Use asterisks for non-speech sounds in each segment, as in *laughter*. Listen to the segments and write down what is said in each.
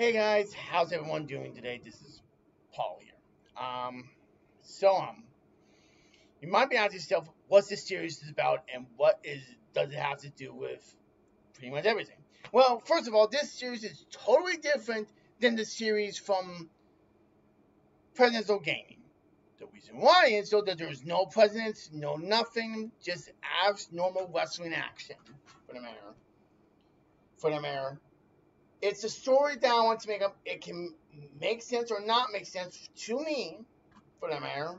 Hey guys, how's everyone doing today? This is Paul here. Um, so um, you might be asking yourself, what's this series about, and what is does it have to do with pretty much everything? Well, first of all, this series is totally different than the series from Presidential Gaming. The reason why is so that there's no presidents, no nothing, just as normal wrestling action for the mayor. For the mayor it's a story that I want to make up. It can make sense or not make sense to me, for that matter,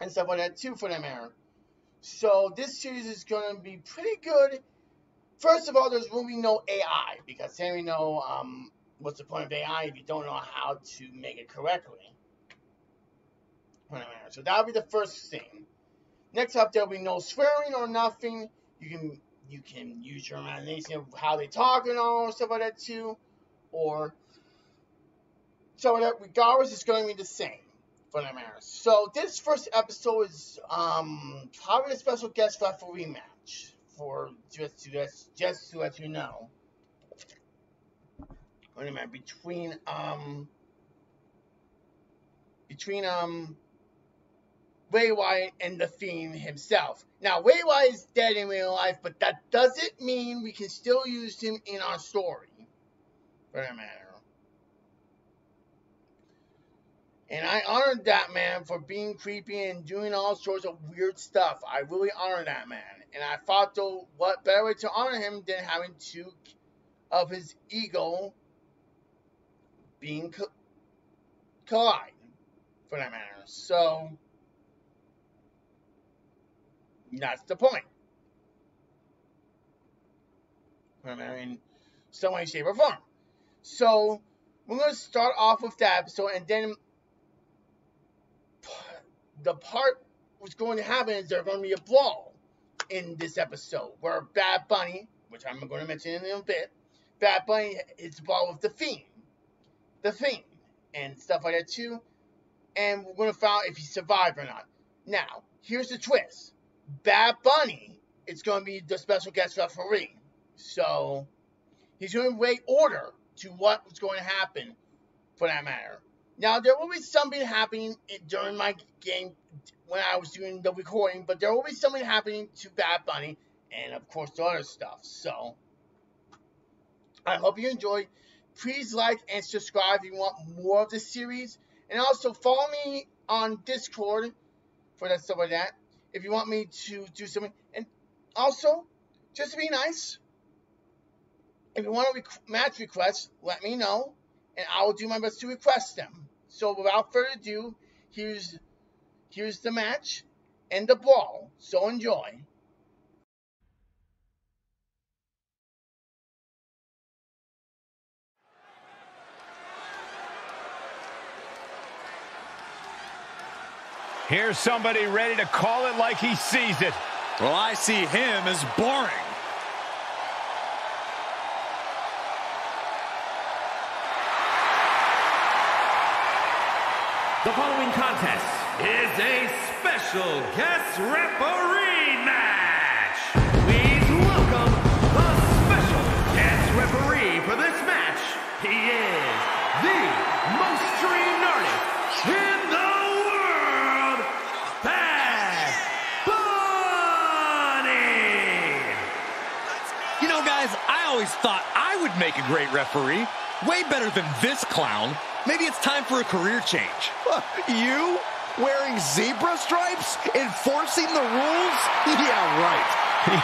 and stuff like that too, for that matter. So this series is going to be pretty good. First of all, there's really no AI because then we know um, what's the point of AI if you don't know how to make it correctly. For that matter. So that'll be the first thing. Next up, there'll be no swearing or nothing. You can you can use your imagination of how they talk and all stuff like that too, or so that regardless, it's going to be the same for that matter. So this first episode is um probably a special guest referee rematch for just to just, just to let you know. Wait a minute, between um between um Bray Wyatt and the Fiend himself. Now, Bray Wyatt is dead in real life, but that doesn't mean we can still use him in our story, for that matter. And I honored that man for being creepy and doing all sorts of weird stuff. I really honor that man. And I thought, though, what better way to honor him than having two of his ego being co- collide, for that matter. So, that's the point. I mean, some way, shape, or form. So, we're going to start off with that episode, and then the part what's going to happen is there's going to be a brawl in this episode where Bad Bunny, which I'm going to mention in a little bit, Bad Bunny is involved with the Fiend, the Fiend, and stuff like that too. And we're going to find out if he survived or not. Now, here's the twist. Bad Bunny is going to be the special guest referee. So he's going to wait order to what's going to happen for that matter. Now, there will be something happening during my game when I was doing the recording, but there will be something happening to Bad Bunny and, of course, the other stuff. So I hope you enjoy. Please like and subscribe if you want more of this series. And also follow me on Discord for that stuff like that if you want me to do something. And also, just to be nice, if you want to rec- match request, let me know, and I will do my best to request them. So without further ado, here's here's the match and the ball. So enjoy. Here's somebody ready to call it like he sees it. Well, I see him as boring. The following contest is a special guest referee always thought I would make a great referee. Way better than this clown. Maybe it's time for a career change. You? Wearing zebra stripes? Enforcing the rules? *laughs* Yeah, right.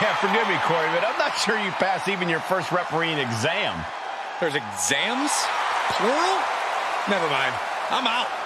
Yeah, forgive me, Corey, but I'm not sure you passed even your first refereeing exam. There's exams? Plural? Never mind. I'm out.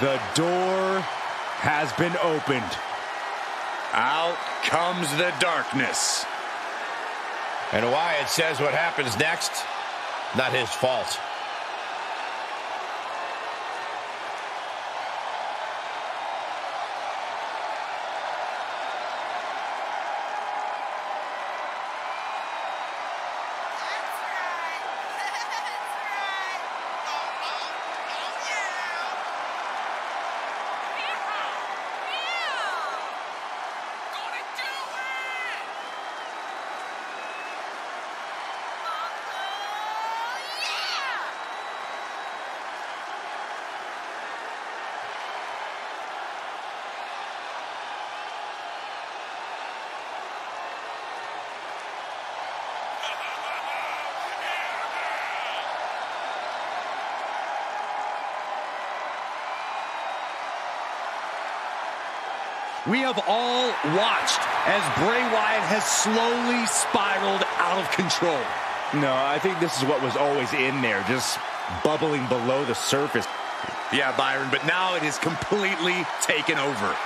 The door has been opened. Out comes the darkness. And Wyatt says what happens next, not his fault. We have all watched as Bray Wyatt has slowly spiraled out of control. No, I think this is what was always in there, just bubbling below the surface. Yeah, Byron, but now it is completely taken over.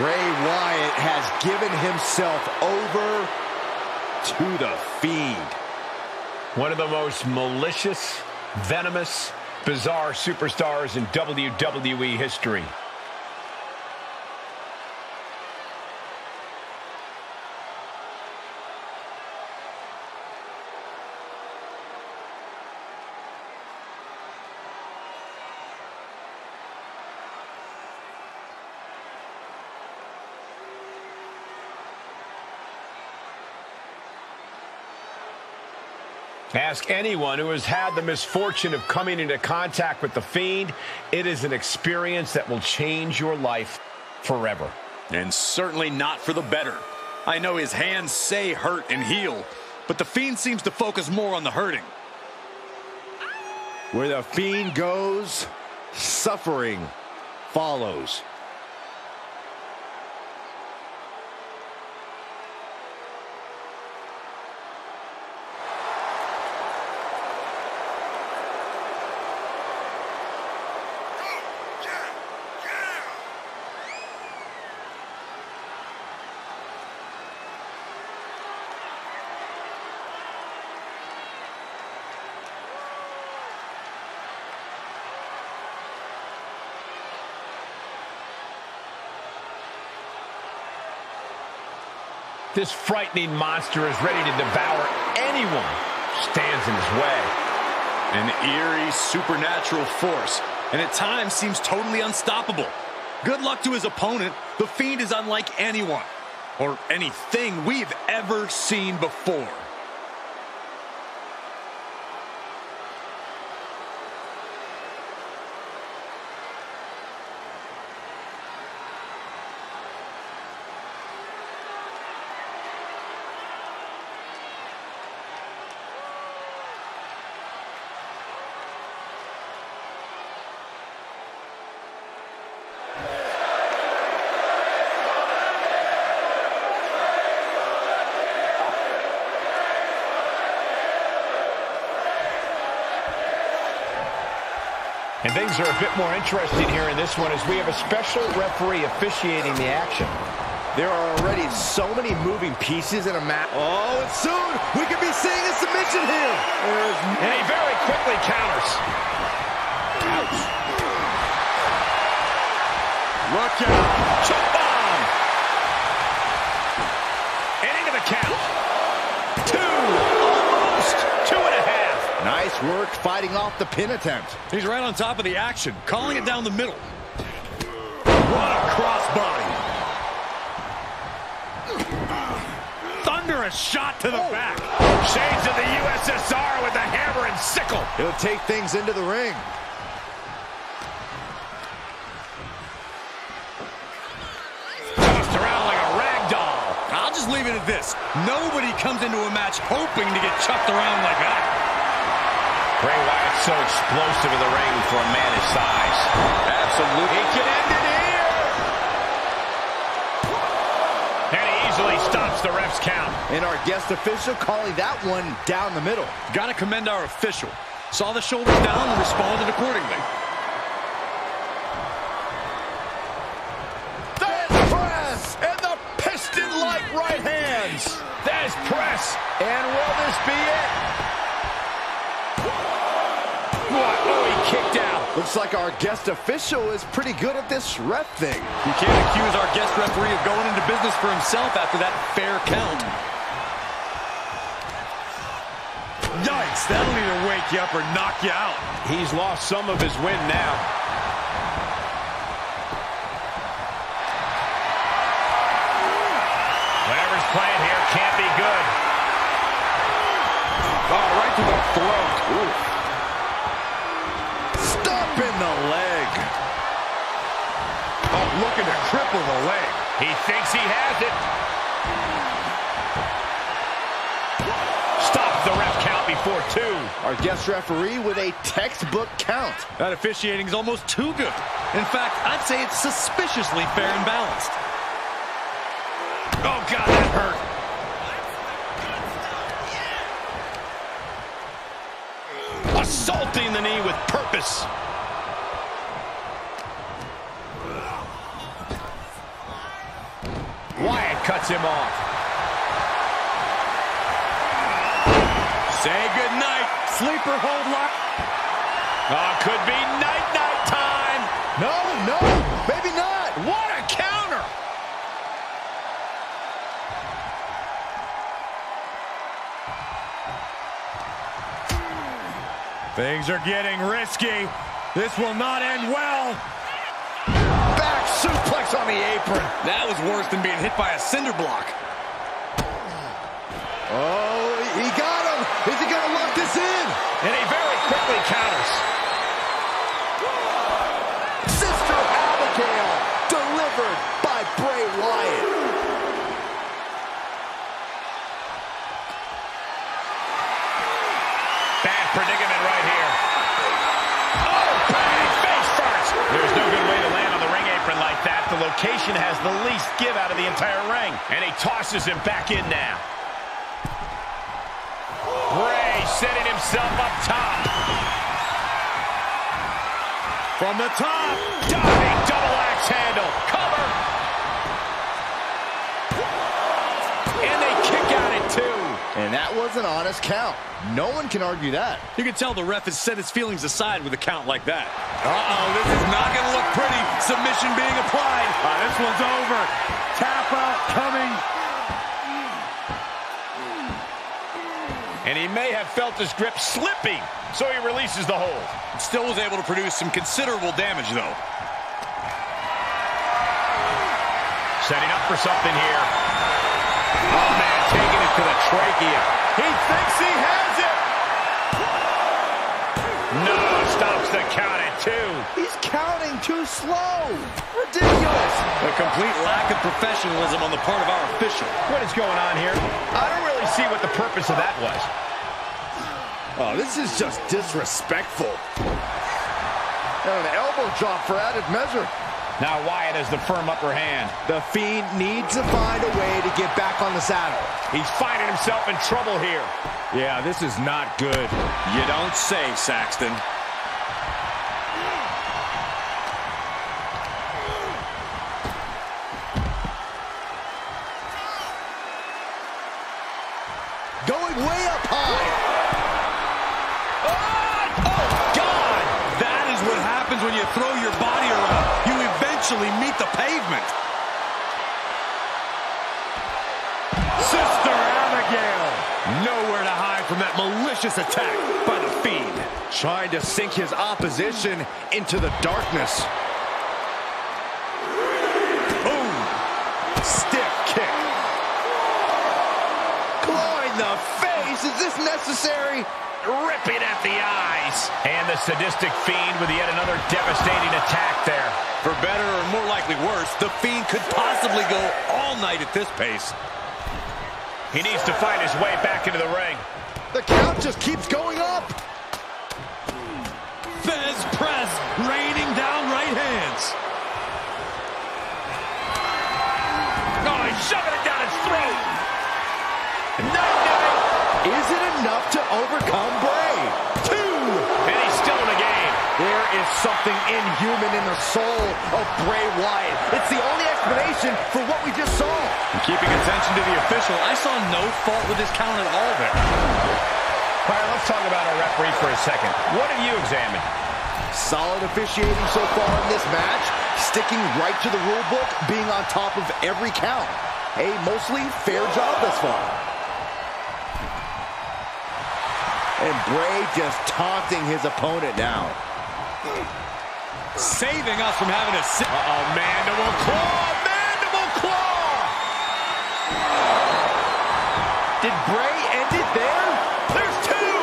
Bray Wyatt has given himself over to the Fiend. One of the most malicious, venomous, bizarre superstars in WWE history. Ask anyone who has had the misfortune of coming into contact with the Fiend. It is an experience that will change your life forever. And certainly not for the better. I know his hands say hurt and heal, but the Fiend seems to focus more on the hurting. Where the Fiend goes, suffering follows. This frightening monster is ready to devour anyone who stands in his way. An eerie supernatural force, and at times seems totally unstoppable. Good luck to his opponent. The Fiend is unlike anyone or anything we've ever seen before. And things are a bit more interesting here in this one as we have a special referee officiating the action. There are already so many moving pieces in a match. Oh, and soon we could be seeing a submission here. And he very quickly counters. Look out. Choke bomb. And into the count. Two. Almost. Two and a half. Nice work fighting off the pin attempt. He's right on top of the action, calling it down the middle. What a crossbody. Thunderous shot to the oh. back. Shades of the USSR with the hammer and sickle. He'll take things into the ring. Tossed around like a rag doll. I'll just leave it at this. Nobody comes into a match hoping to get chucked around like that. Bray Wyatt's so explosive in the ring for a man his size. Absolutely. He can end it here. And he easily stops the ref's count. And our guest official calling that one down the middle. Got to commend our official. Saw the shoulders down and responded accordingly. Thesz press and the piston-like right hands. Thesz press. And will this be it? Looks like our guest official is pretty good at this ref thing. You can't accuse our guest referee of going into business for himself after that fair count. Yikes, that'll either wake you up or knock you out. He's lost some of his wind now. Whatever's playing here can't be good. Oh, right to the throat. Stop looking to cripple the leg. He thinks he has it. Stops the ref count before two. Our guest referee with a textbook count. That officiating is almost too good. In fact, I'd say it's suspiciously fair and balanced. Oh, God, that hurt. Assaulting the knee with purpose. Wyatt cuts him off. Say goodnight. Sleeper hold lock. Oh, could be night-night time. No, no, maybe not. What a counter. Things are getting risky. This will not end well. Back on the apron. That was worse than being hit by a cinder block. Oh, he got him. Is he going to lock this in? And he very quickly counters. Sister Abigail, delivered by Bray Wyatt. Bad predicament right here. Oh, bang! Face first. There's no good way to land on the ring apron like that. The location has the least give out of the entire ring. And he tosses him back in now. Bray setting himself up top. From the top. Diving double axe handle. And that was an honest count. No one can argue that. You can tell the ref has set his feelings aside with a count like that. Uh-oh, this is not going to look pretty. Submission being applied. Uh, this one's over. Tap out coming. And he may have felt his grip slipping, so he releases the hold. Still was able to produce some considerable damage, though. Setting up for something here. To the trachea. He thinks he has it. No, stops the count at two. He's counting too slow. Ridiculous. A complete lack of professionalism on the part of our official. What is going on here? I don't really see what the purpose of that was. Oh, this is just disrespectful. And an elbow drop for added measure. Now Wyatt has the firm upper hand. The Fiend needs to find a way to get back on the saddle. He's finding himself in trouble here. Yeah, this is not good. You don't say, Saxton. Going way up high. Oh, oh, God! That is what happens when you throw your body around. You eventually meet the pavement. That malicious attack by the Fiend. Trying to sink his opposition into the darkness. Boom. Stiff kick. Clawing the face. Is this necessary? Ripping at the eyes. And the sadistic Fiend with yet another devastating attack there. For better or more likely worse, the Fiend could possibly go all night at this pace. He needs to find his way back into the ring. The count just keeps going up. Thesz press, raining down right hands. Oh, he's shoving it down his throat. Night, night. Is it enough to overcome Bray? Two. And he's still in the game. There is something inhuman in the soul of Bray Wyatt. It's the only explanation for what we just saw. Keeping attention to the official, I saw no fault with his count at all there. All right, let's talk about our referee for a second. What have you examined? Solid officiating so far in this match, sticking right to the rule book, being on top of every count. A mostly fair job thus far. And Bray just taunting his opponent now. Saving us from having to sit. Uh-oh, mandible claw, mandible claw. Did Bray end it there? There's two.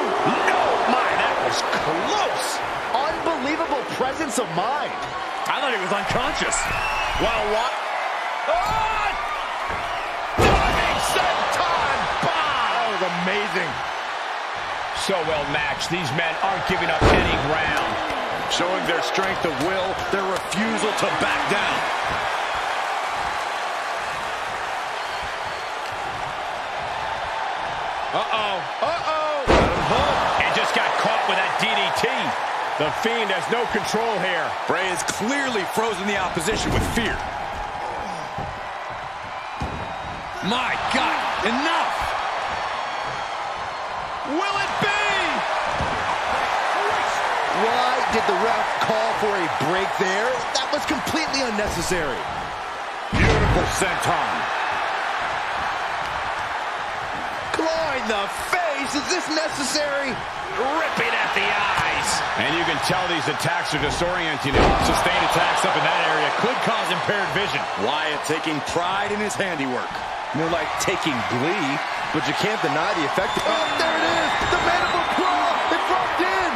No, my, that was close. Unbelievable presence of mind. I thought he was unconscious. Well, what? Oh! That was amazing. So well matched. These men aren't giving up any ground. Showing their strength of will, their refusal to back down. Uh-oh. Uh-oh. And just got caught with that DDT. The Fiend has no control here. Bray has clearly frozen the opposition with fear. My God, enough! Will it be? Why did the ref call for a break there? That was completely unnecessary. Beautiful senton. Clawing the face. Is this necessary? Ripping at the eyes. And you can tell these attacks are disorienting him. Sustained attacks up in that area could cause impaired vision. Wyatt taking pride in his handiwork. More like taking glee, but you can't deny the effect. Oh, there it is! The mandible claw! It dropped in!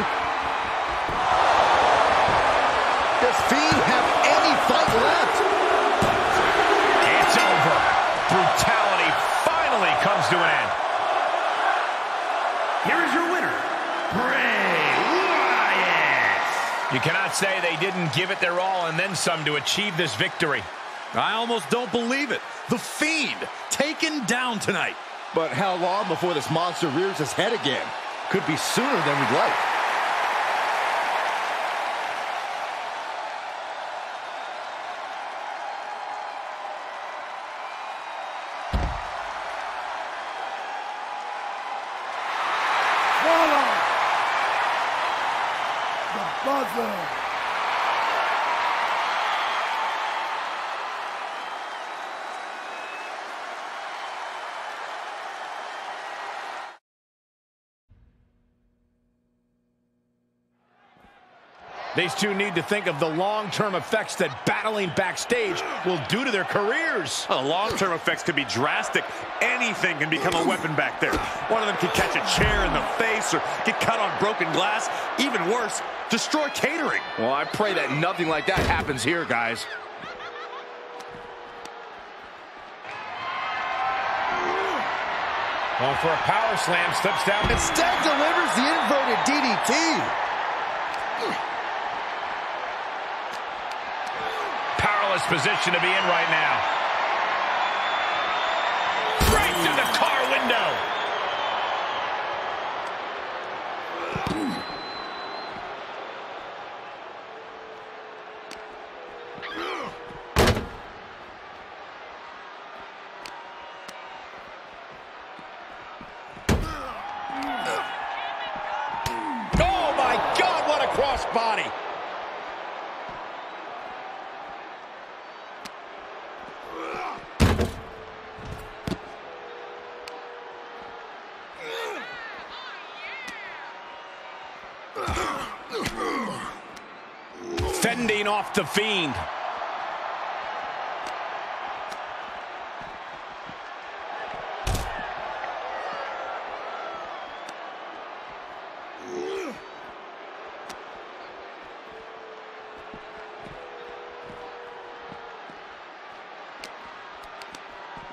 Does Fiend have any fight left? It's over. Brutality finally comes to an end. Here is your winner, Bray Wyatt. You cannot say they didn't give it their all and then some to achieve this victory. I almost don't believe it. The Fiend taken down tonight. But how long before this monster rears his head again? Could be sooner than we'd like. The. These two need to think of the long-term effects that battling backstage will do to their careers. The long-term effects could be drastic. Anything can become a weapon back there. One of them could catch a chair in the face or get cut on broken glass. Even worse, destroy catering. Well, I pray that nothing like that happens here, guys. Going for a power slam, steps down. Instead delivers the inverted DDT. Powerless position to be in right now. Right through the car window. Oh my God, what a crossbody. Fending off the Fiend.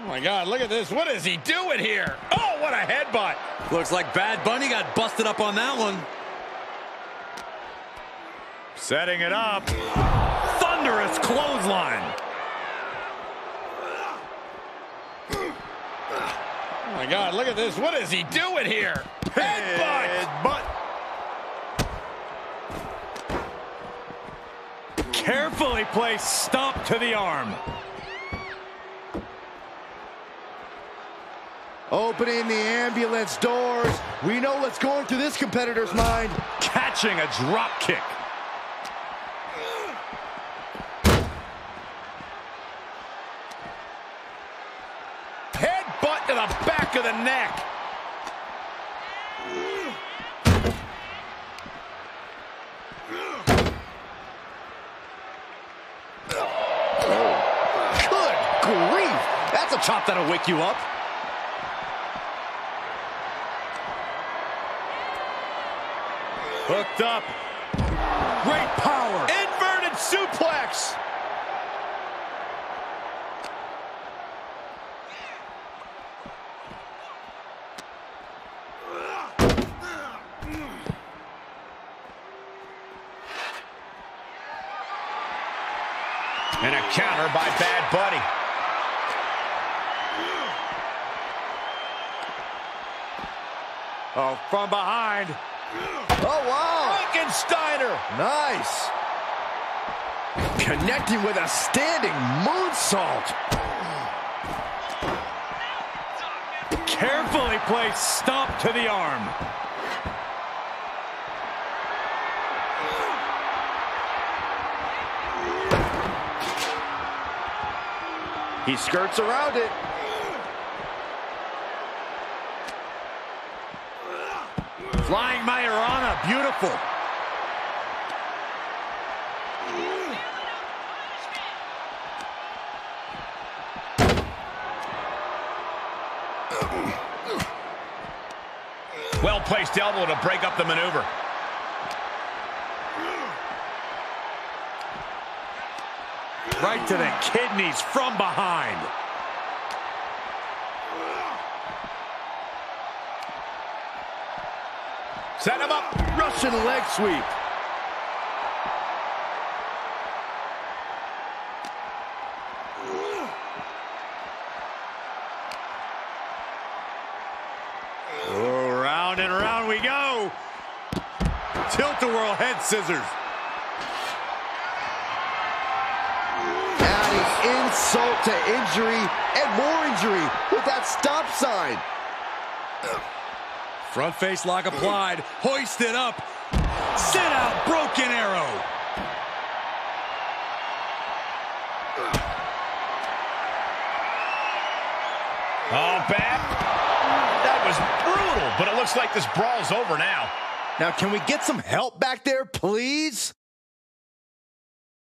Oh my God, look at this. What is he doing here? Oh, what a headbutt. Looks like Bad Bunny got busted up on that one. Setting it up. Thunderous clothesline. Oh my God, look at this. What is he doing here? Headbutt. Headbutt. Carefully placed stomp to the arm. Opening the ambulance doors. We know what's going through this competitor's mind. Catching a drop kick. Headbutt to the back of the neck. Good grief. That's a chop that'll wake you up. Hooked up. Great power. Inverted suplex. And a counter by Bad Bunny. Oh, from behind. Oh, wow. Frankensteiner. Nice. Connecting with a standing moonsault. Carefully placed stomp to the arm. He skirts around it. Well-placed elbow to break up the maneuver. Right to the kidneys from behind. Set him up. Russian leg sweep. Oh, round and round we go. Tilt-a-whirl head scissors. Adding insult to injury and more injury with that stop sign. Front face lock applied. Hoisted up. Sit out. Broken arrow. Oh, bad. That was brutal, but it looks like this brawl's over now. Now, can we get some help back there, please?